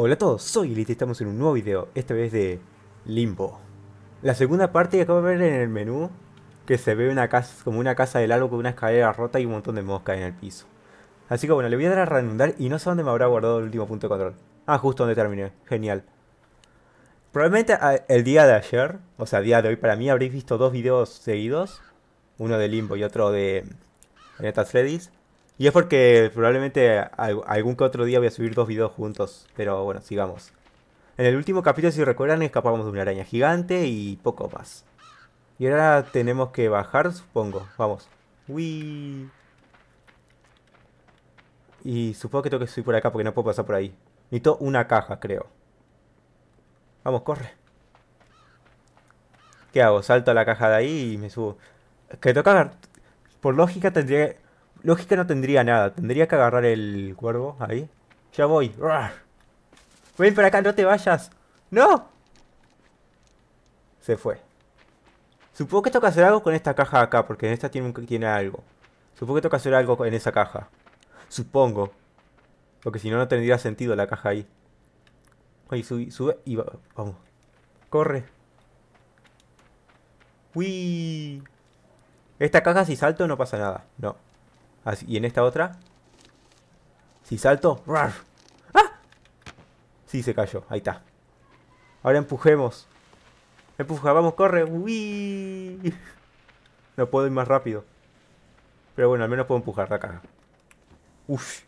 Hola a todos, soy Elite y estamos en un nuevo video, esta vez de Limbo. La segunda parte que acabo de ver en el menú, que se ve una casa, como una casa de largo con una escalera rota y un montón de moscas en el piso. Así que bueno, le voy a dar a reanudar y no sé dónde me habrá guardado el último punto de control. Ah, justo donde terminé, genial. Probablemente ah, el día de ayer, o sea, día de hoy para mí, habréis visto dos videos seguidos. Uno de Limbo y otro de Neta Freddy's. Y es porque probablemente algún que otro día voy a subir dos videos juntos. Pero bueno, sigamos. En el último capítulo, si recuerdan, escapamos de una araña gigante y poco más. Y ahora tenemos que bajar, supongo. Vamos. Uy. Y supongo que tengo que subir por acá porque no puedo pasar por ahí. Necesito una caja, creo. Vamos, corre. ¿Qué hago? Salto a la caja de ahí y me subo. Que toca... Por lógica tendría... Lógica no tendría nada. Tendría que agarrar el cuervo ahí. Ya voy. Ven para acá, no te vayas. ¡No! Se fue. Supongo que toca hacer algo con esta caja acá, porque en esta tiene, tiene algo. Supongo que toca hacer algo en esa caja. Supongo. Porque si no, no tendría sentido la caja ahí. Ahí sube, sube y va, vamos. Corre. Uy. Esta caja si salto no pasa nada. No. Y en esta otra. Si salto. ¡Ah! Sí, se cayó. Ahí está. Ahora empujemos. Empuja, vamos, corre. Uy. No puedo ir más rápido. Pero bueno, al menos puedo empujar la caja. Uf.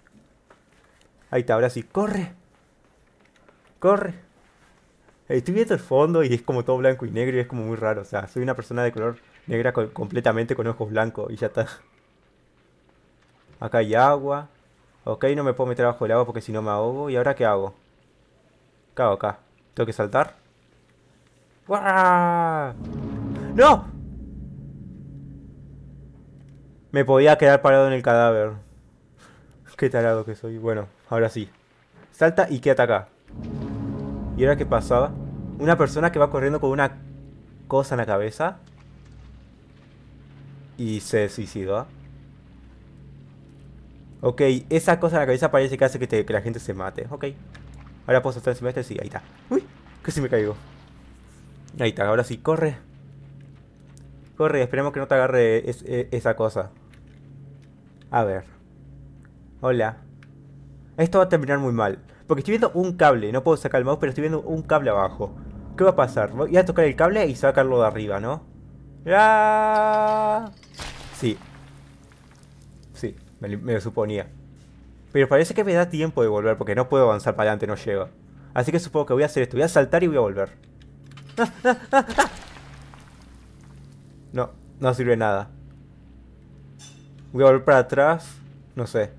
Ahí está, ahora sí. ¡Corre! ¡Corre! Estoy viendo el fondo y es como todo blanco y negro y es como muy raro. O sea, soy una persona de color negra completamente con ojos blancos y ya está. Acá hay agua. Ok, no me puedo meter abajo del agua porque si no me ahogo. ¿Y ahora qué hago? ¿Qué hago acá? ¿Tengo que saltar? ¡No! Me podía quedar parado en el cadáver. Qué tarado que soy. Bueno, ahora sí. Salta y quédate acá. ¿Y ahora qué pasaba? Una persona que va corriendo con una cosa en la cabeza. Y se suicidó. Ok, esa cosa en la cabeza parece que hace que, la gente se mate. Ok. Ahora puedo estar encima de este. Sí, ahí está. Uy, casi me caigo. Ahí está, ahora sí, corre. Corre, esperemos que no te agarre e, esa cosa. A ver. Hola. Esto va a terminar muy mal. Porque estoy viendo un cable. No puedo sacar el mouse, pero estoy viendo un cable abajo. ¿Qué va a pasar? Voy a tocar el cable y sacarlo de arriba, ¿no? ¡Ah! Sí, me, lo suponía. Pero parece que me da tiempo de volver porque no puedo avanzar para adelante, no llego. Así que supongo que voy a hacer esto. Voy a saltar y voy a volver. No, no sirve nada. Voy a volver para atrás. No sé.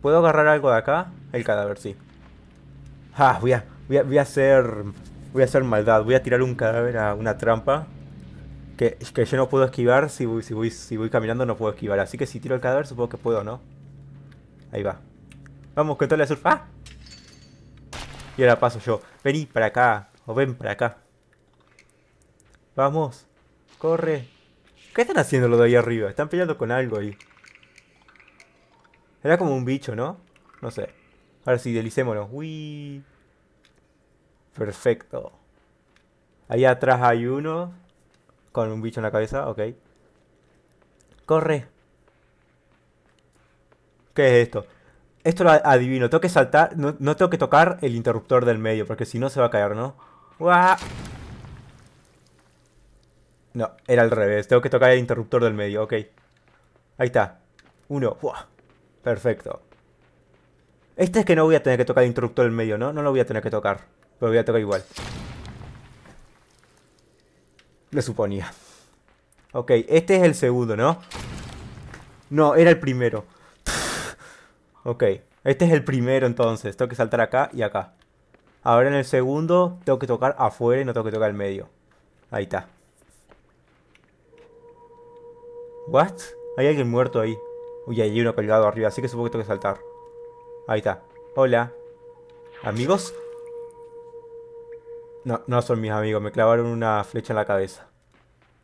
¿Puedo agarrar algo de acá? El cadáver, sí. Ah, voy a, voy a, voy a hacer... Voy a hacer maldad. Voy a tirar un cadáver a una trampa. Que, yo no puedo esquivar, si voy, si, voy, si voy caminando no puedo esquivar. Así que si tiro el cadáver supongo que puedo, ¿no? Ahí va. Vamos, con la surf. ¡Ah! Y ahora paso yo. Vení para acá. O ven para acá. Vamos. Corre. ¿Qué están haciendo lo de ahí arriba? Están peleando con algo ahí. Era como un bicho, ¿no? No sé. Ahora sí, delicémonos. Uy. Perfecto. Ahí atrás hay uno. Con un bicho en la cabeza, ok. Corre. ¿Qué es esto? Esto lo adivino. Tengo que saltar. No, tengo que tocar el interruptor del medio. Porque si no se va a caer, ¿no? No, era al revés. Tengo que tocar el interruptor del medio. Ok. Ahí está. Uno. Perfecto. Este es que no voy a tener que tocar el interruptor del medio, ¿no? No lo voy a tener que tocar. Pero voy a tocar igual. Lo suponía. Ok, este es el segundo, ¿no? No, era el primero. ok, este es el primero entonces. Tengo que saltar acá y acá. Ahora en el segundo tengo que tocar afuera y no tengo que tocar el medio. Ahí está. ¿What? Hay alguien muerto ahí. Uy, hay uno colgado arriba, así que supongo que tengo que saltar. Ahí está. Hola. ¿Amigos? No, no son mis amigos, me clavaron una flecha en la cabeza.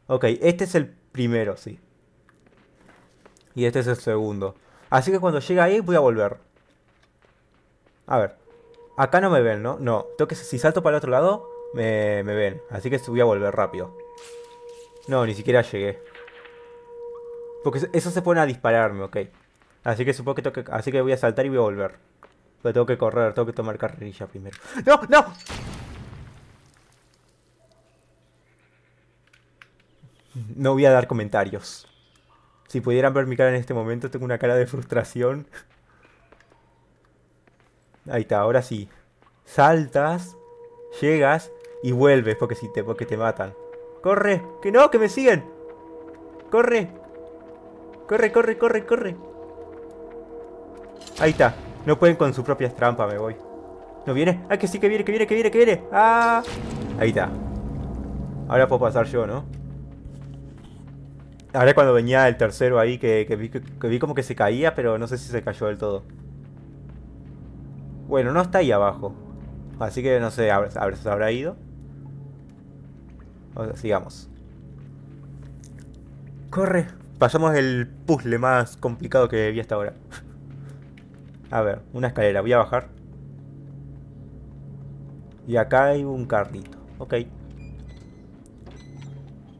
Ok, este es el primero, sí. Y este es el segundo. Así que cuando llegue ahí voy a volver. A ver. Acá no me ven, ¿no? No. Tengo que, si salto para el otro lado, me, me ven. Así que voy a volver rápido. No, ni siquiera llegué. Porque eso se pone a dispararme, ok. Así que supongo que tengo que... Así que voy a saltar y voy a volver. Pero tengo que correr, tengo que tomar carrerilla primero. ¡No! ¡No! No voy a dar comentarios. Si pudieran ver mi cara en este momento, tengo una cara de frustración. Ahí está, ahora sí. Saltas, llegas y vuelves porque, si te, porque te matan. ¡Corre! ¡Que no! ¡Que me siguen! ¡Corre! ¡Corre, corre, corre, corre! Ahí está. No pueden con sus propias trampas, me voy. ¿No viene? ¡Ah, que sí, que viene, que viene, que viene, que viene! ¡Ah! Ahí está. Ahora puedo pasar yo, ¿no? Ahora cuando venía el tercero ahí, que, vi, que, vi, como que se caía, pero no sé si se cayó del todo. Bueno, no está ahí abajo. Así que no sé, a ver, si se habrá ido. sigamos. Corre. Pasamos el puzzle más complicado que vi hasta ahora. A ver, una escalera. Voy a bajar. Y acá hay un carrito. Ok.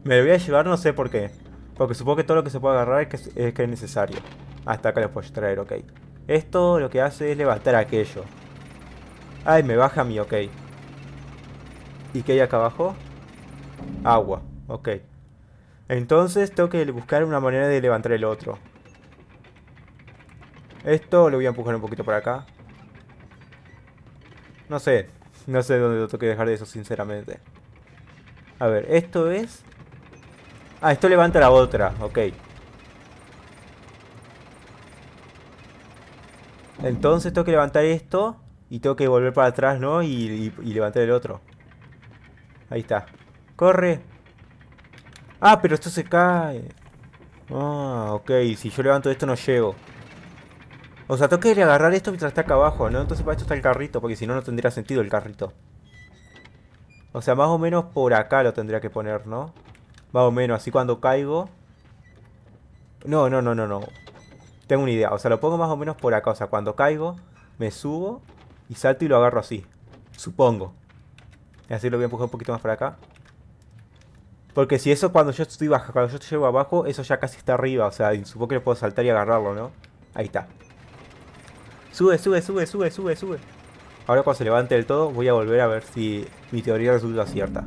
Me lo voy a llevar, no sé por qué. Porque supongo que todo lo que se puede agarrar es que es, necesario. Hasta acá lo puedo traer, ok. Esto lo que hace es levantar aquello. Ay, me baja mi, ok. ¿Y qué hay acá abajo? Agua, ok. Entonces tengo que buscar una manera de levantar el otro. Esto lo voy a empujar un poquito por acá. No sé. No sé dónde lo tengo que dejar de eso, sinceramente. A ver, esto es... Ah, esto levanta la otra, ok. Entonces tengo que levantar esto y tengo que volver para atrás, ¿no? Y, levantar el otro. Ahí está. ¡Corre! Ah, pero esto se cae. Ah, ok. Si yo levanto esto no llego. O sea, tengo que agarrar esto mientras está acá abajo, ¿no? Entonces para esto está el carrito, porque si no, no tendría sentido el carrito. O sea, más o menos por acá lo tendría que poner, ¿no? Más o menos, así cuando caigo... No, no, no, no, no. Tengo una idea. O sea, lo pongo más o menos por acá. O sea, cuando caigo, me subo y salto y lo agarro así. Supongo. Así lo voy a empujar un poquito más para acá. Porque si eso cuando yo estoy baja, cuando yo llego abajo, eso ya casi está arriba. O sea, supongo que lo puedo saltar y agarrarlo, ¿no? Ahí está. Sube, sube, sube, sube, sube, sube. Ahora cuando se levante del todo, voy a volver a ver si mi teoría resulta cierta.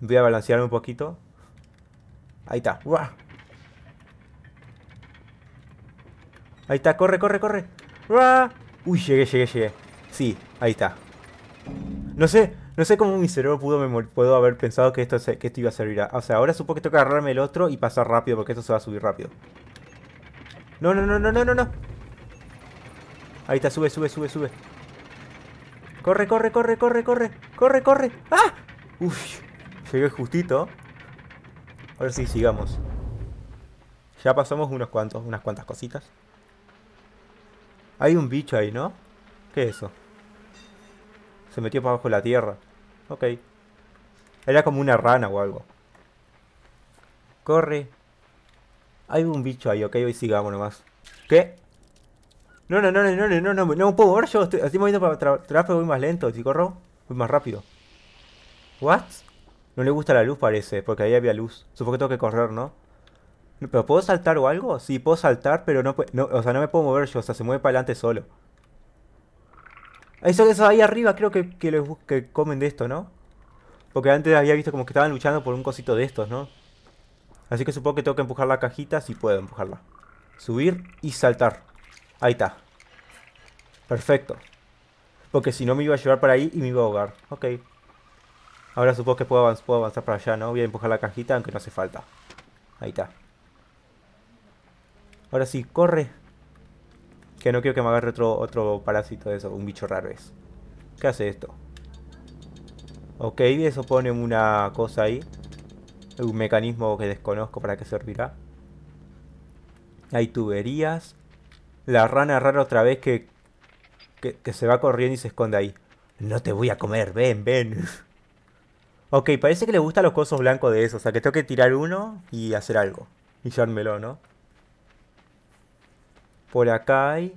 Voy a balancear un poquito. Ahí está. Ahí está, corre, corre, corre. Uy, llegué, llegué, llegué. Sí, ahí está. No sé, no sé cómo mi cerebro pudo, puedo haber pensado que esto, que esto iba a servir. o sea, ahora supongo que que agarrarme el otro y pasar rápido porque esto se va a subir rápido. No, no, no, no, no, no, no. Ahí está, sube, sube, sube, sube. Corre, corre, corre, corre, corre. Corre, corre. ¡Ah! Uf. Llegué justito. Ahora sí, sigamos. Ya pasamos unos cuantos, unas cuantas cositas. Hay un bicho ahí, ¿no? ¿Qué es eso? Se metió para abajo de la tierra. Ok. Era como una rana o algo. Corre. Hay un bicho ahí, ok, hoy sigamos nomás. ¿Qué? No, no, no, no, no, no, no, no, puedo mover yo. Estoy, estoy moviendo para atrás, pero voy más lento. Si corro, voy más rápido. ¿What? No le gusta la luz, parece, porque ahí había luz. Supongo que tengo que correr, ¿no? ¿Pero puedo saltar o algo? Sí, puedo saltar, pero no, no o sea, no me puedo mover yo, o sea, se mueve para adelante solo. Eso, eso ahí arriba creo que, que, que comen de esto, ¿no? Porque antes había visto como que estaban luchando por un cosito de estos, ¿no? Así que supongo que tengo que empujar la cajita, si puedo empujarla. Subir y saltar. Ahí está. Perfecto. Porque si no me iba a llevar para ahí y me iba a ahogar. Ok. Ahora supongo que puedo, avanzar, para allá, ¿no? Voy a empujar la cajita, aunque no hace falta. Ahí está. Ahora sí, corre. Que no quiero que me agarre otro, otro parásito de eso. Un bicho raro es. ¿Qué hace esto? Ok, eso pone una cosa ahí. Un mecanismo que desconozco para qué servirá. Hay tuberías. La rana rara otra vez que, que, que se va corriendo y se esconde ahí. No te voy a comer, ven, ven. Ok, parece que le gustan los cosos blancos de eso. O sea, que tengo que tirar uno y hacer algo. Y llevármelo, ¿no? Por acá hay...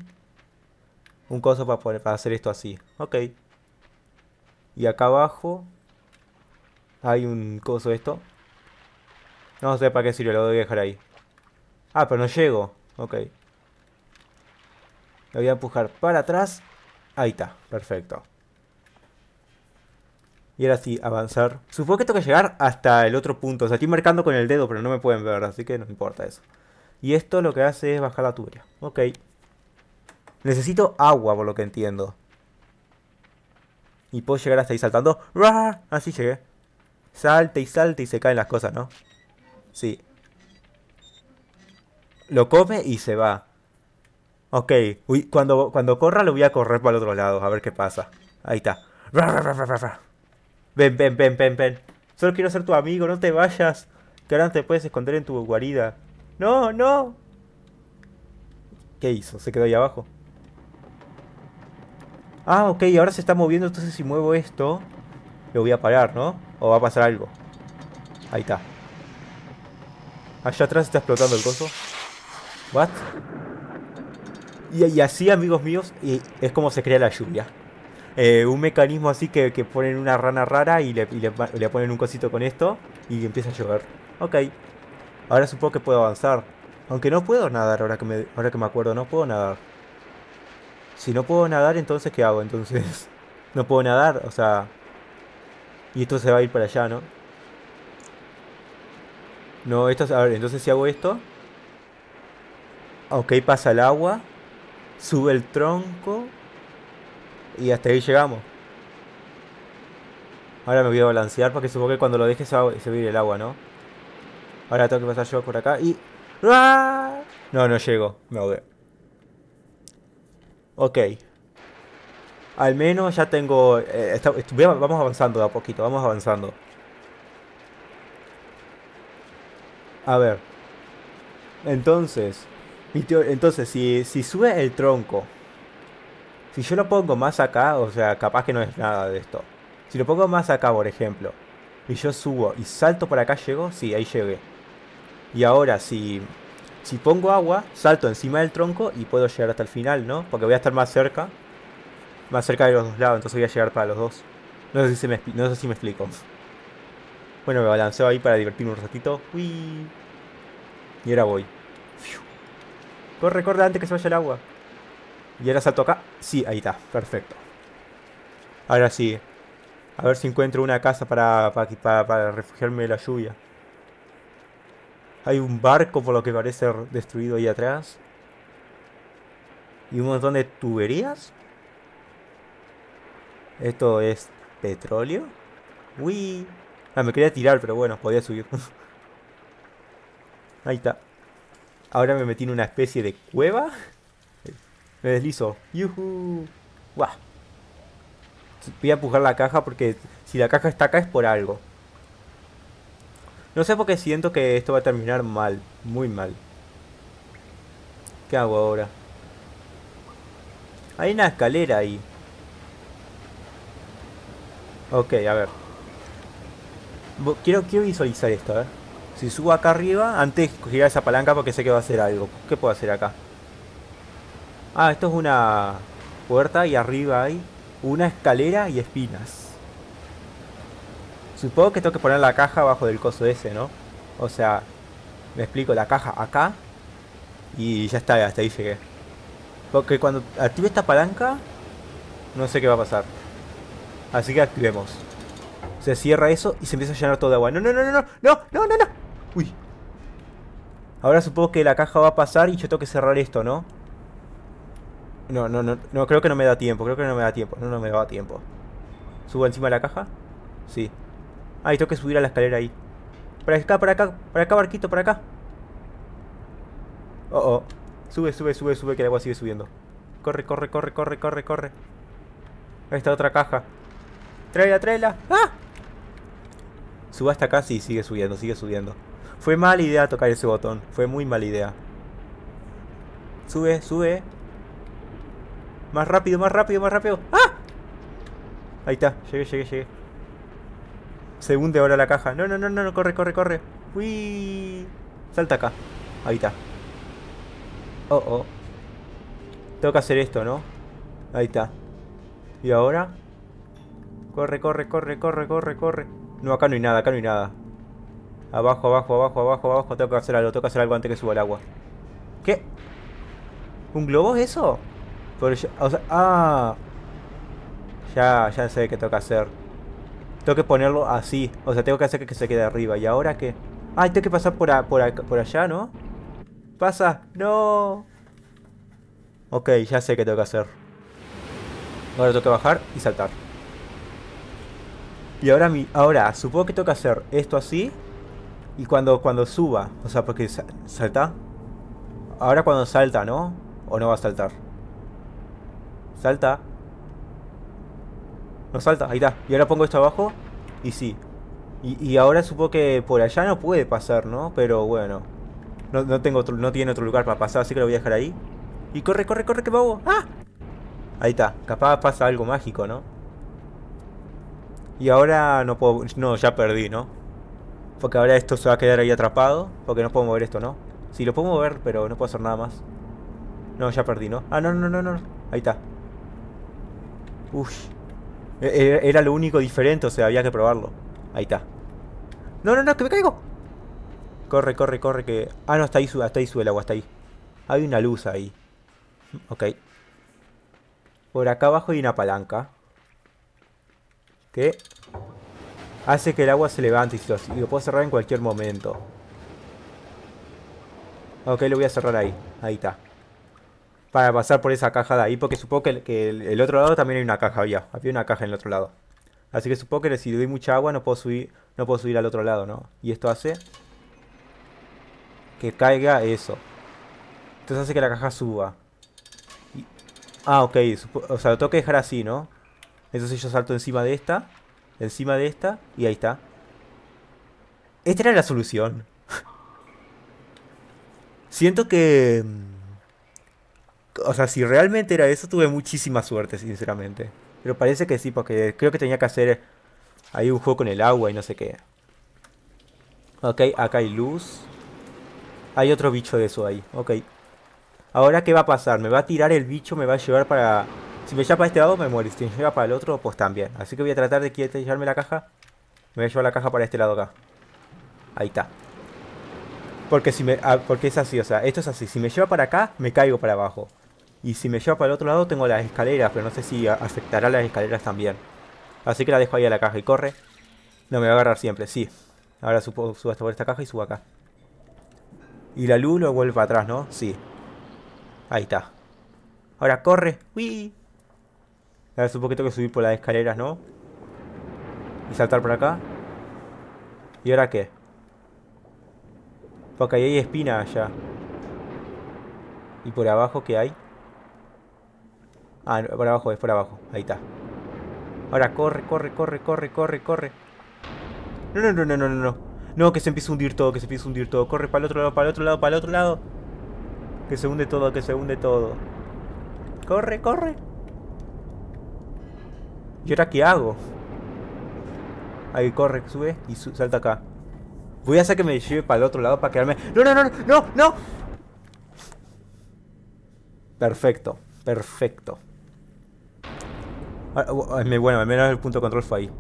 Un coso para, poner, para hacer esto así. Ok. Y acá abajo hay un coso esto. No sé para qué sirve, lo voy a dejar ahí. Ah, pero no llego. Ok. Lo voy a empujar para atrás. Ahí está, perfecto. Y ahora sí, avanzar. Supongo que tengo que llegar hasta el otro punto. O sea, estoy marcando con el dedo, pero no me pueden ver, así que no importa eso. Y esto lo que hace es bajar la tubería. Ok. Necesito agua, por lo que entiendo. Y puedo llegar hasta ahí saltando. Así llegué. Salta y salta y se caen las cosas, ¿no? Sí. Lo come y se va. Ok. Uy, cuando, cuando corra lo voy a correr para el otro lado. A ver qué pasa. Ahí está. Ven, ven, ven, ven, ven. Solo quiero ser tu amigo, no te vayas. Que ahora te puedes esconder en tu guarida. No, no. ¿Qué hizo? ¿Se quedó ahí abajo? Ah, ok, ahora se está moviendo, entonces si muevo esto, lo voy a parar, ¿no? O va a pasar algo. Ahí está. Allá atrás está explotando el coso. What? Y, así, amigos míos, y es como se crea la lluvia. Eh, un mecanismo así que, ponen una rana rara y le, le, ponen un cosito con esto y empieza a llover. Ok. Ahora supongo que puedo avanzar. Aunque no puedo nadar ahora que me, ahora que me acuerdo, no puedo nadar. Si no puedo nadar, entonces ¿qué hago? Entonces, no puedo nadar, o sea... Y esto se va a ir para allá, ¿no? No, esto, a ver, entonces si hago esto... Ok, pasa el agua. Sube el tronco. Y hasta ahí llegamos. Ahora me voy a balancear porque supongo que cuando lo deje se va, a ir el agua, ¿no? Ahora tengo que pasar yo por acá y... ¡Ah! No, no llego. Me ahogué. Ok. Al menos ya tengo... Eh, vamos avanzando de a poquito, vamos avanzando. A ver. Entonces... Entonces, si, si sube el tronco... Si yo lo pongo más acá, o sea, capaz que no es nada de esto. Si lo pongo más acá, por ejemplo, y yo subo y salto por acá, ¿llego? Sí, ahí llegué. Y ahora, si, si pongo agua, salto encima del tronco y puedo llegar hasta el final, ¿no? Porque voy a estar más cerca. Más cerca de los dos lados, entonces voy a llegar para los dos. No sé si, me, no sé si me explico. Bueno, me balanceo ahí para divertirme un ratito. Uy. Y ahora voy. Corre, corre antes que se vaya el agua. Y ahora salto acá. Sí, ahí está. Perfecto. Ahora sí. A ver si encuentro una casa para, para, refugiarme de la lluvia. Hay un barco por lo que parece destruido ahí atrás. Y un montón de tuberías. Esto es petróleo. Uy. Ah, me quería tirar, pero bueno, podía subir. ahí está. Ahora me metí en una especie de cueva. Me deslizo. ¡Yuhu! ¡Guau! Voy a empujar la caja porque si la caja está acá es por algo. No sé por qué siento que esto va a terminar mal. Muy mal. ¿Qué hago ahora? Hay una escalera ahí. Ok, a ver. Quiero, quiero visualizar esto, a ver. Si subo acá arriba, antes girar esa palanca porque sé que va a hacer algo. ¿Qué puedo hacer acá? Ah, esto es una puerta y arriba hay una escalera y espinas. Supongo que tengo que poner la caja abajo del coso ese, ¿no? O sea, me explico, la caja acá y ya está, hasta ahí llegué. Porque cuando active esta palanca, no sé qué va a pasar. Así que activemos. Se cierra eso y se empieza a llenar todo de agua. No, no, no, no, no, no, no, no, no. Uy. Ahora supongo que la caja va a pasar y yo tengo que cerrar esto, ¿no? No, no, no, no, creo que no me da tiempo, creo que no me da tiempo, no, no me da tiempo. ¿Subo encima de la caja? Sí. Ah, y tengo que subir a la escalera ahí. Para acá, para acá, para acá, barquito, para acá. Oh, oh. Sube, sube, sube, sube, que el agua sigue subiendo. Corre, corre, corre, corre, corre, corre. Ahí está otra caja. Tráela, tráela. ¡Ah! Suba hasta acá, sí, sigue subiendo, sigue subiendo. Fue mala idea tocar ese botón. Fue muy mala idea. Sube, sube. Más rápido, más rápido, más rápido. ¡Ah! Ahí está, llegué, llegué, llegué. Se hunde ahora la caja. No, no, no, no, corre, corre, corre. Uy. Salta acá. Ahí está. Oh, oh. Tengo que hacer esto, ¿no? Ahí está. ¿Y ahora? Corre, corre, corre, corre, corre, corre. No, acá no hay nada, acá no hay nada. Abajo, abajo, abajo, abajo, abajo. Tengo que hacer algo, tengo que hacer algo antes que suba el agua. ¿Qué? ¿Un globo es eso? O sea, ah. Ya, ya sé qué tengo que hacer. Tengo que ponerlo así. O sea, tengo que hacer que se quede arriba. ¿Y ahora qué? Ah, tengo que pasar por, por, por allá, ¿no? Pasa. No. Ok, ya sé qué tengo que hacer. Ahora tengo que bajar y saltar. Y ahora, mi, ahora supongo que tengo que hacer esto así. Y cuando, cuando suba, o sea, porque salta. Ahora cuando salta, ¿no? ¿O no va a saltar? Salta. No salta, ahí está. Y ahora pongo esto abajo. Y sí. Y, ahora supongo que por allá no puede pasar, ¿no? Pero bueno. No, tengo no tiene otro lugar para pasar, así que lo voy a dejar ahí. Y corre, corre, corre, que vamos. ¡Ah! Ahí está. Capaz pasa algo mágico, ¿no? Y ahora no puedo... No, ya perdí, ¿no? Porque ahora esto se va a quedar ahí atrapado. Porque no puedo mover esto, ¿no? Sí, lo puedo mover, pero no puedo hacer nada más. No, ya perdí, ¿no? Ah, no, no, no, no. Ahí está. Uff. E, e, era lo único diferente, o sea, había que probarlo. Ahí está. No, no, no, que me caigo. Corre, corre, corre, que... Ah, no, hasta ahí, hasta ahí sube el agua, hasta ahí. Hay una luz ahí. Ok. Por acá abajo hay una palanca. Que hace que el agua se levante y lo, puedo cerrar en cualquier momento. Ok, lo voy a cerrar ahí. Ahí está. Para pasar por esa caja de ahí, porque supongo que, el, otro lado también hay una caja. Había, había una caja en el otro lado. Así que supongo que si doy mucha agua no puedo subir, no puedo subir al otro lado, ¿no? Y esto hace que caiga eso. Entonces hace que la caja suba. Ah, ok. O sea, lo tengo que dejar así, ¿no? Entonces yo salto encima de esta. Encima de esta. Y ahí está. Esta era la solución. Siento que... O sea, si realmente era eso, tuve muchísima suerte, sinceramente. Pero parece que sí, porque creo que tenía que hacer ahí un juego con el agua y no sé qué. Ok, acá hay luz. Hay otro bicho de eso ahí. Ok. Ahora, ¿qué va a pasar? Me va a tirar el bicho, me va a llevar para... Si me lleva para este lado, me muero. Si me lleva para el otro, pues también. Así que voy a tratar de llevarme la caja. Me voy a llevar la caja para este lado acá. Ahí está. Porque si me... Ah, porque es así, o sea, esto es así. Si me lleva para acá, me caigo para abajo. Y si me lleva para el otro lado, tengo las escaleras, pero no sé si afectará las escaleras también. Así que la dejo ahí a la caja y corre. No, me va a agarrar siempre, sí. Ahora subo, subo hasta por esta caja y subo acá. Y la luz lo vuelve para atrás, ¿no? Sí. Ahí está. Ahora corre. ¡Uy! Ahora supongo que tengo que subir por las escaleras, ¿no? Y saltar por acá. ¿Y ahora qué? Porque ahí hay espina allá. ¿Y por abajo qué hay? Ah, por abajo, es por abajo. Ahí está. Ahora corre, corre, corre, corre, corre, corre. No, no, no, no, no, no. No, que se empiece a hundir todo, que se empiece a hundir todo. Corre para el otro lado, para el otro lado, para el otro lado. Que se hunde todo, que se hunde todo. Corre, corre. ¿Y ahora qué hago? Ahí corre, sube y salta acá. Voy a hacer que me lleve para el otro lado para quedarme... ¡No, no, no, no, no! Perfecto, perfecto. Ah, bueno, al menos el punto de control fue ahí.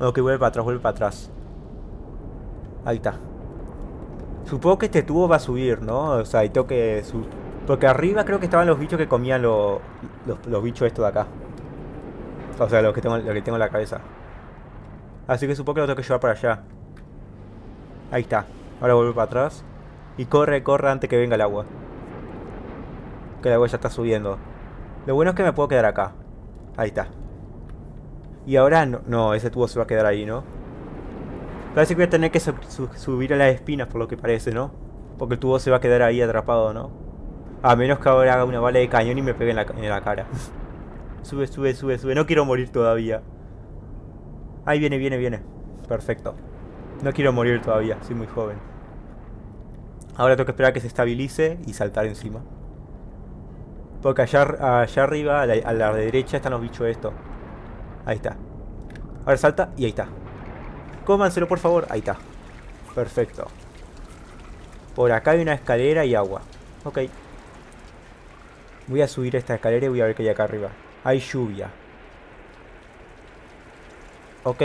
Ok, vuelve para atrás, vuelve para atrás. Ahí está. Supongo que este tubo va a subir, ¿no? O sea, y tengo que subir. Porque arriba creo que estaban los bichos que comían los, los, bichos estos de acá. O sea, los que, tengo, que tengo en la cabeza. Así que supongo que lo tengo que llevar para allá. Ahí está. Ahora vuelve para atrás. Y corre, corre antes que venga el agua. Que el agua ya está subiendo. Lo bueno es que me puedo quedar acá. Ahí está. Y ahora no, no ese tubo se va a quedar ahí, ¿no? Parece que voy a tener que subir a las espinas por lo que parece, ¿no? Porque el tubo se va a quedar ahí atrapado, ¿no? A menos que ahora haga una bala de cañón y me pegue en la, cara. sube, sube, sube, sube. No quiero morir todavía. Ahí viene, viene, viene. Perfecto. No quiero morir todavía, soy muy joven. Ahora tengo que esperar a que se estabilice y saltar encima. Porque allá, arriba, a la, a derecha, están los bichos estos. Ahí está. Ahora salta y ahí está. Cómanselo, por favor. Ahí está. Perfecto. Por acá hay una escalera y agua. Ok. Voy a subir esta escalera y voy a ver qué hay acá arriba. Hay lluvia. Ok.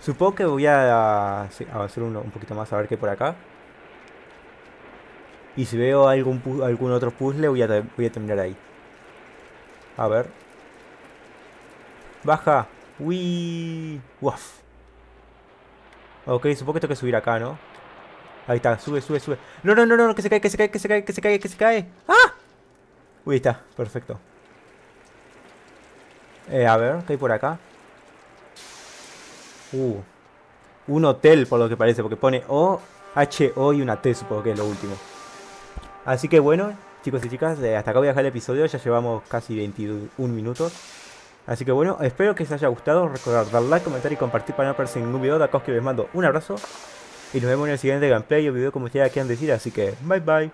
Supongo que voy a avanzar uno, un poquito más a ver qué por acá. Y si veo algún, algún otro puzzle voy a, voy a terminar ahí. A ver. Baja. Uy. Waf. Ok, supongo que tengo que subir acá, ¿no? Ahí está, sube, sube, sube. No, no, no, no, que se cae, que se cae, que se cae, que se cae, que se cae. ¡Ah! Uy, está, perfecto. Eh, a ver, ¿qué hay por acá? Uh. Un hotel, por lo que parece, porque pone O, H, O y una T, supongo que es lo último. Así que bueno, chicos y chicas, hasta acá voy a dejar el episodio, ya llevamos casi 21 minutos. Así que bueno, espero que les haya gustado. Recordar dar like, comentar y compartir para no perderse ningún video. De acá que les mando un abrazo. Y nos vemos en el siguiente gameplay o video como ustedes quieran decir. Así que, bye bye.